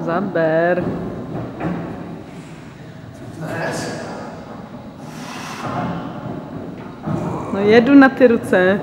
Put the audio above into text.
Zaber. No jedu na ty ruce.